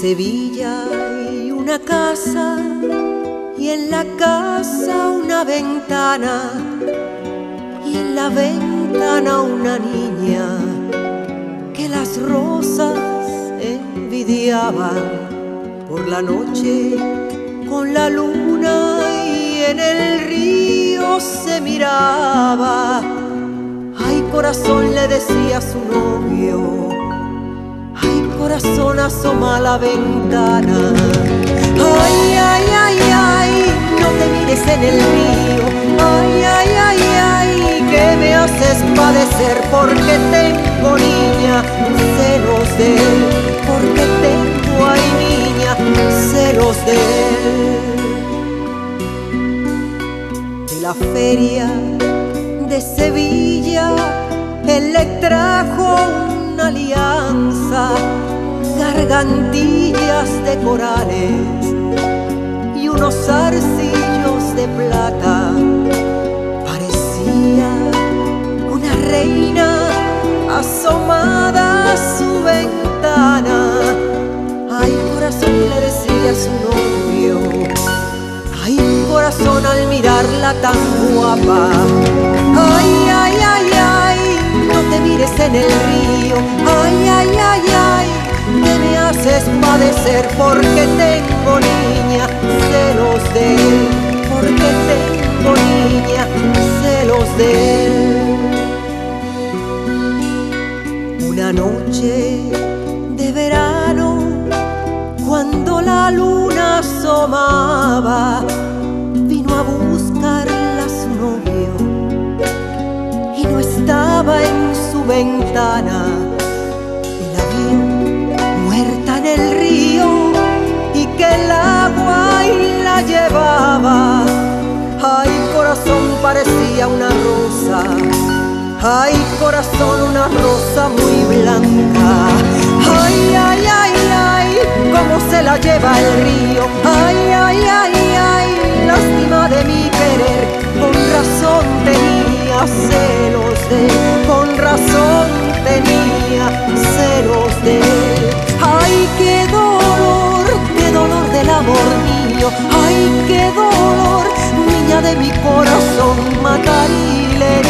Sevilla hay una casa y en la casa una ventana y en la ventana una niña que las rosas envidiaban por la noche con la luna y en el río se miraba. Ay corazón le decía a su novio corazón asoma a la ventana. Ay, ay, ay, ay, no te mires en el río. Ay, ay, ay, ay, que me haces padecer porque tengo niña, celos de él, porque tengo, ay niña, celos de él. De la feria de Sevilla, él le trajo alianza gargantillas de corales y unos arcillos de plata. Parecía una reina asomada a su ventana. Ay, corazón, le decía su novio. Ay, corazón, al mirarla tan guapa. Ay, ay, ay, ay, no te mires en el río. Ay, ay, ay, haces padecer porque tengo niña, celos de él, porque tengo niña, celos de él. Una noche de verano, cuando la luna asomaba, vino a buscarla su novio y no estaba en su ventana parecía una rosa. Ay, corazón, una rosa muy blanca. Ay, ay, ay, ay, cómo se la lleva el río. Ay, ay, ay, de mi corazón. Matarile,